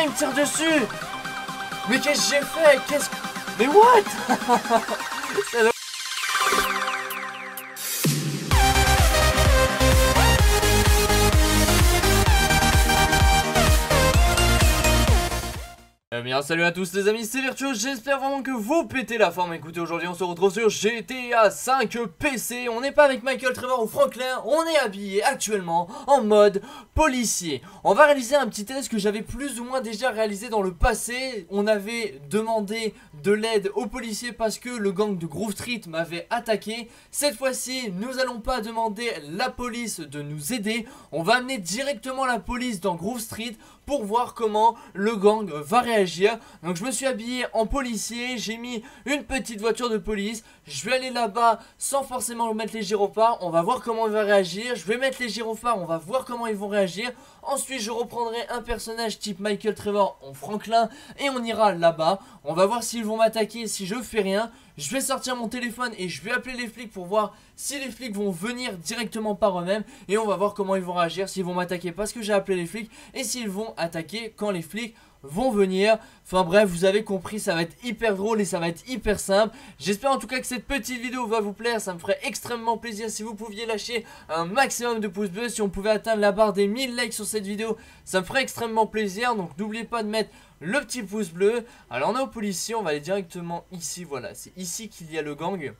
il me tire dessus. Mais qu'est-ce que j'ai fait? Qu'est-ce que... Mais what? salut à tous les amis, c'est Virtuo, j'espère vraiment que vous pétez la forme. Écoutez aujourd'hui on se retrouve sur GTA 5 PC On n'est pas avec Michael Trevor ou Franklin, on est habillé actuellement en mode policier. On va réaliser un petit test que j'avais plus ou moins déjà réalisé dans le passé. On avait demandé de l'aide aux policiers parce que le gang de Groove Street m'avait attaqué. Cette fois-ci nous allons pas demander la police de nous aider. On va amener directement la police dans Groove Street pour voir comment le gang va réagir. Donc je me suis habillé en policier, j'ai mis une petite voiture de police, je vais aller là-bas sans forcément mettre les gyrophares, on va voir comment il va réagir, je vais mettre les gyrophares, on va voir comment ils vont réagir. Ensuite je reprendrai un personnage type Michael Trevor en Franklin et on ira là-bas. On va voir s'ils vont m'attaquer si je fais rien. Je vais sortir mon téléphone et je vais appeler les flics pour voir si les flics vont venir directement par eux-mêmes. Et on va voir comment ils vont réagir, s'ils vont m'attaquer parce que j'ai appelé les flics et s'ils vont attaquer quand les flics vont venir. Enfin bref, vous avez compris, ça va être hyper drôle et ça va être hyper simple. J'espère en tout cas que cette petite vidéo va vous plaire. Ça me ferait extrêmement plaisir si vous pouviez lâcher un maximum de pouces bleus. Si on pouvait atteindre la barre des 1000 likes sur cette vidéo, ça me ferait extrêmement plaisir. Donc n'oubliez pas de mettre le petit pouce bleu. Alors on est au policier, on va aller directement ici. Voilà, c'est ici qu'il y a le gang.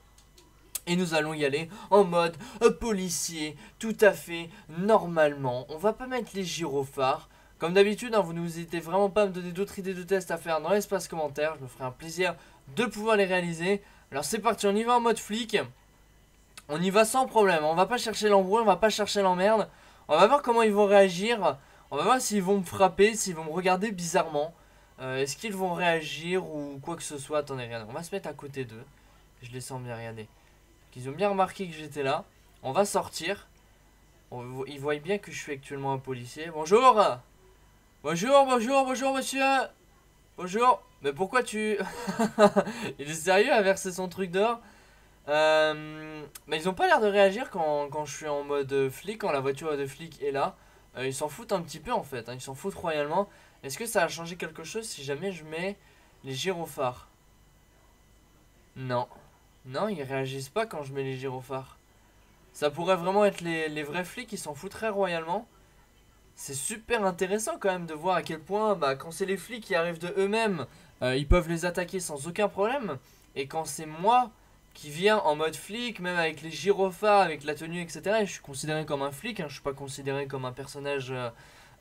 Et nous allons y aller en mode policier, tout à fait normalement. On va pas mettre les gyrophares. Comme d'habitude, hein, vous n'hésitez vraiment pas à me donner d'autres idées de tests à faire dans l'espace commentaire. Je me ferai un plaisir de pouvoir les réaliser. Alors c'est parti, on y va en mode flic. On y va sans problème. On va pas chercher l'embrouille, on va pas chercher l'emmerde. On va voir comment ils vont réagir. On va voir s'ils vont me frapper, s'ils vont me regarder bizarrement. Euh, Est-ce qu'ils vont réagir ou quoi que ce soit? Attendez, regardez. On va se mettre à côté d'eux. Je les sens bien, regardez. Ils ont bien remarqué que j'étais là. On va sortir. Ils voient bien que je suis actuellement un policier. Bonjour Bonjour, bonjour, bonjour monsieur Bonjour Mais pourquoi tu... Il est sérieux à verser son truc dehors euh, Mais ils ont pas l'air de réagir quand, quand, je suis en mode flic, quand la voiture de flic est là. Euh, ils s'en foutent un petit peu en fait, hein. ils s'en foutent royalement. Est-ce que ça a changé quelque chose si jamais je mets les gyrophares? Non. Non, ils réagissent pas quand je mets les gyrophares. Ça pourrait vraiment être les, les vrais flics, ils s'en foutraient royalement c'est super intéressant quand même de voir à quel point bah, quand c'est les flics qui arrivent de eux-mêmes, euh, ils peuvent les attaquer sans aucun problème. Et quand c'est moi qui viens en mode flic, même avec les gyrophares, avec la tenue, etc., je suis considéré comme un flic, hein, je suis pas considéré comme un personnage euh,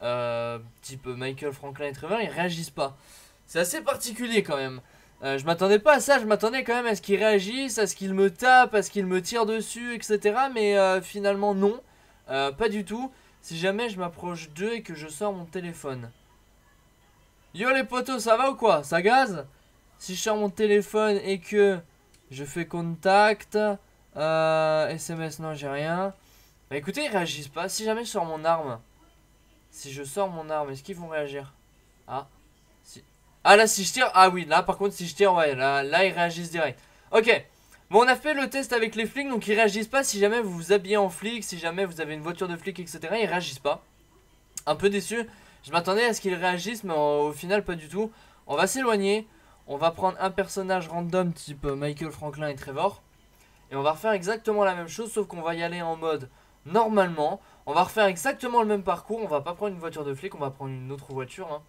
euh, type Michael Franklin et Trevor, ils réagissent pas. C'est assez particulier quand même. je m'attendais pas à ça, je m'attendais quand même à ce qu'ils réagissent, à ce qu'ils me tapent, à ce qu'ils me tirent dessus, etc. Mais finalement non, pas du tout si jamais je m'approche d'eux et que je sors mon téléphone. Yo les potos, ça va ou quoi? Ça gaze? Si je sors mon téléphone et que je fais contact, euh, SMS, non, j'ai rien. Bah écoutez, ils réagissent pas. Si jamais je sors mon arme, si je sors mon arme, est-ce qu'ils vont réagir? Ah, si. Ah là, si je tire, ah oui, là par contre, si je tire, ouais, là, là ils réagissent direct. Ok. Bon, on a fait le test avec les flics, donc ils réagissent pas si jamais vous vous habillez en flic, si jamais vous avez une voiture de flic, etc. Ils réagissent pas. Un peu déçu. Je m'attendais à ce qu'ils réagissent, mais au final, pas du tout. On va s'éloigner. On va prendre un personnage random type Michael Franklin et Trevor. Et on va refaire exactement la même chose, sauf qu'on va y aller en mode normalement. On va refaire exactement le même parcours. On va pas prendre une voiture de flic, on va prendre une autre voiture. Hein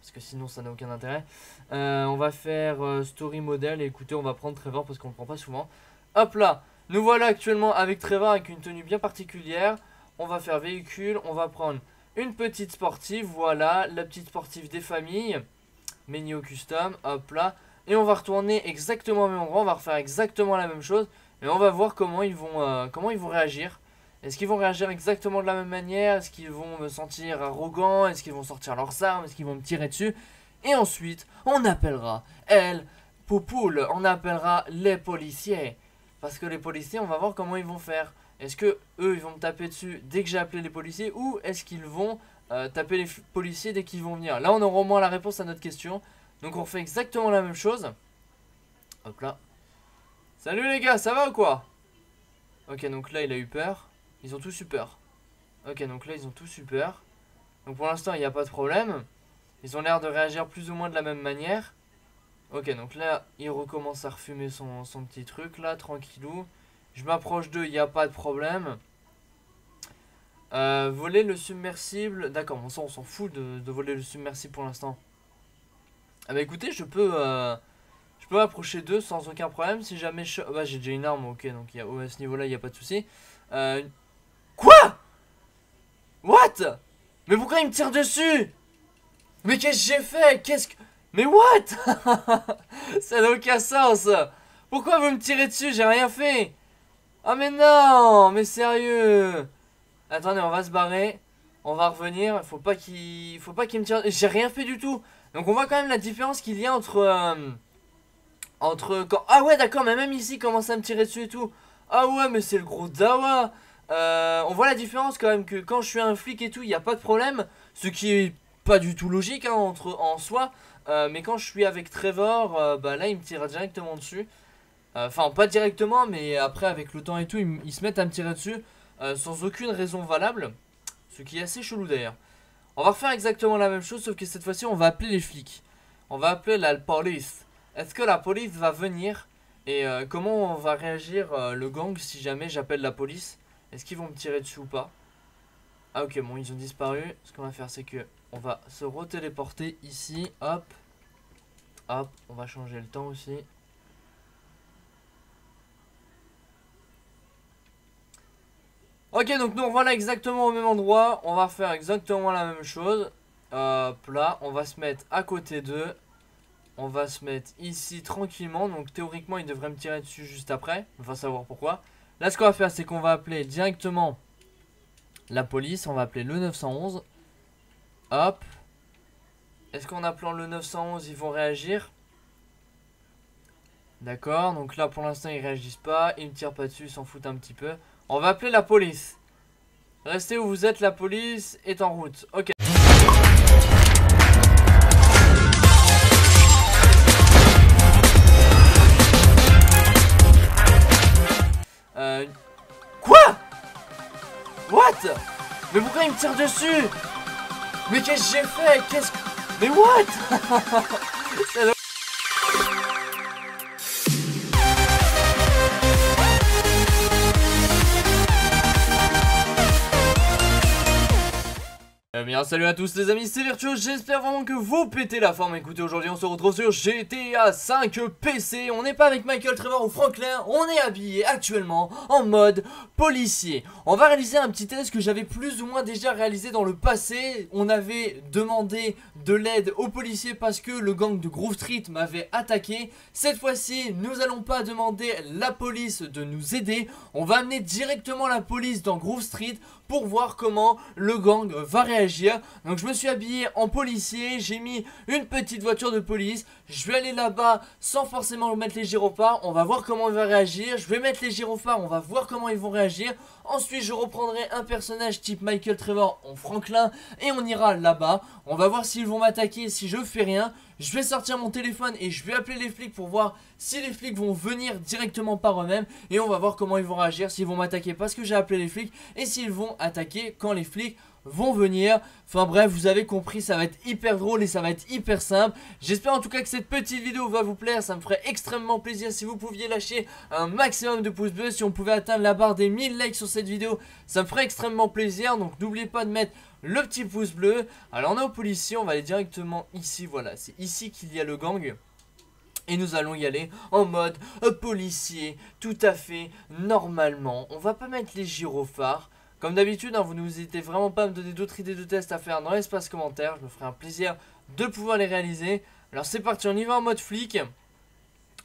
parce que sinon ça n'a aucun intérêt. Euh, on va faire euh, story model et écoutez, on va prendre Trevor parce qu'on ne prend pas souvent. Hop là, nous voilà actuellement avec Trevor avec une tenue bien particulière. On va faire véhicule, on va prendre une petite sportive, voilà, la petite sportive des familles. Menu custom, hop là. Et on va retourner exactement au même endroit, on va refaire exactement la même chose. Et on va voir comment ils vont, euh, comment ils vont réagir. Est-ce qu'ils vont réagir exactement de la même manière? Est-ce qu'ils vont me sentir arrogant? Est-ce qu'ils vont sortir leurs armes? Est-ce qu'ils vont me tirer dessus? Et ensuite, on appellera elle, Poupoule, on appellera les policiers. Parce que les policiers, on va voir comment ils vont faire. Est-ce que eux, ils vont me taper dessus dès que j'ai appelé les policiers Ou est-ce qu'ils vont euh, taper les policiers dès qu'ils vont venir? Là, on aura au moins la réponse à notre question. Donc on fait exactement la même chose. Hop là. Salut les gars, ça va ou quoi? Ok, donc là, il a eu peur. Ils ont tous super. Ok, donc là, ils ont tous super. Donc pour l'instant, il n'y a pas de problème. Ils ont l'air de réagir plus ou moins de la même manière. Ok, donc là, il recommence à refumer son, son petit truc, là, tranquillou. Je m'approche d'eux, il n'y a pas de problème. Euh, voler le submersible. D'accord, on s'en fout de, voler le submersible pour l'instant. Ah bah écoutez, je peux... Euh, je peux approcher d'eux sans aucun problème si jamais je... Bah j'ai déjà une arme, ok, donc à ce niveau-là, il n'y a pas de souci. Euh... Quoi? What? Mais pourquoi il me tire dessus? Mais qu'est-ce que j'ai fait? Qu'est-ce que... Mais what? Ça n'a aucun sens. Pourquoi vous me tirez dessus? J'ai rien fait. Ah mais non Mais sérieux. Attendez, on va se barrer. On va revenir. Faut pas qu'il faut pas qu'il me tire... J'ai rien fait du tout. Donc on voit quand même la différence qu'il y a entre... Euh, entre... Quand... Ah ouais d'accord, mais même ici il commence à me tirer dessus et tout. Ah ouais, mais c'est le gros dawa euh, on voit la différence quand même que quand je suis un flic et tout, il n'y a pas de problème. Ce qui est pas du tout logique hein, entre, en soi. Euh, mais quand je suis avec Trevor, euh, bah là il me tire directement dessus. Enfin, pas directement, mais après avec le temps et tout, ils, se mettent à me tirer dessus sans aucune raison valable. Ce qui est assez chelou d'ailleurs. On va refaire exactement la même chose, sauf que cette fois-ci on va appeler les flics. On va appeler la police. Est-ce que la police va venir? Et comment on va réagir le gang si jamais j'appelle la police? Est-ce qu'ils vont me tirer dessus ou pas? Ah ok, bon, ils ont disparu. Ce qu'on va faire, c'est que on va se retéléporter ici. Hop. Hop, on va changer le temps aussi. Ok, donc nous voilà exactement au même endroit. On va faire exactement la même chose. Hop là, on va se mettre à côté d'eux. On va se mettre ici tranquillement. Donc théoriquement, ils devraient me tirer dessus juste après. On va savoir pourquoi. Là, ce qu'on va faire, c'est qu'on va appeler directement la police. On va appeler le 911. Hop. Est-ce qu'en appelant le 911, ils vont réagir? D'accord, donc là pour l'instant ils réagissent pas, ils ne tirent pas dessus, ils s'en foutent un petit peu. On va appeler la police. Restez où vous êtes, la police est en route. Ok. Mais pourquoi il me tire dessus? Mais qu'est-ce que j'ai fait? Qu'est-ce que... Mais what? Bien salut à tous les amis, c'est Virtuos, j'espère vraiment que vous pétez la forme. Écoutez aujourd'hui on se retrouve sur GTA 5 PC On n'est pas avec Michael Trevor ou Franklin, on est habillé actuellement en mode policier. On va réaliser un petit test que j'avais plus ou moins déjà réalisé dans le passé. On avait demandé de l'aide aux policiers parce que le gang de Groove Street m'avait attaqué. Cette fois-ci nous allons pas demander la police de nous aider. On va amener directement la police dans Groove Street pour voir comment le gang va réagir. Donc je me suis habillé en policier, j'ai mis une petite voiture de police, je vais aller là-bas sans forcément mettre les gyrophares, on va voir comment il va réagir, je vais mettre les gyrophares, on va voir comment ils vont réagir. Ensuite je reprendrai un personnage type Michael Trevor en Franklin et on ira là-bas. On va voir s'ils vont m'attaquer si je fais rien. Je vais sortir mon téléphone et je vais appeler les flics pour voir si les flics vont venir directement par eux-mêmes. Et on va voir comment ils vont réagir, s'ils vont m'attaquer parce que j'ai appelé les flics et s'ils vont attaquer quand les flics vont venir. Enfin bref, vous avez compris, ça va être hyper drôle et ça va être hyper simple. J'espère en tout cas que cette petite vidéo va vous plaire. Ça me ferait extrêmement plaisir si vous pouviez lâcher un maximum de pouces bleus. Si on pouvait atteindre la barre des 1000 likes sur cette vidéo, ça me ferait extrêmement plaisir. Donc n'oubliez pas de mettre le petit pouce bleu. Alors on est au policier, on va aller directement ici, voilà, c'est ici qu'il y a le gang. Et nous allons y aller en mode euh, policier, tout à fait normalement. On va pas mettre les gyrophares. Comme d'habitude, hein, vous n'hésitez vraiment pas à me donner d'autres idées de tests à faire dans l'espace commentaire. Je me ferai un plaisir de pouvoir les réaliser. Alors c'est parti, on y va en mode flic.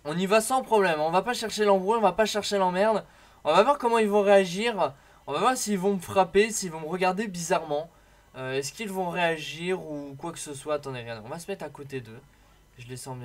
On y va sans problème. On va pas chercher l'embrouille, on va pas chercher l'emmerde. On va voir comment ils vont réagir. On va voir s'ils vont me frapper, s'ils vont me regarder bizarrement. Euh, est-ce qu'ils vont réagir ou quoi que ce soit? Attendez, rien. On va se mettre à côté d'eux. Je les sens bien.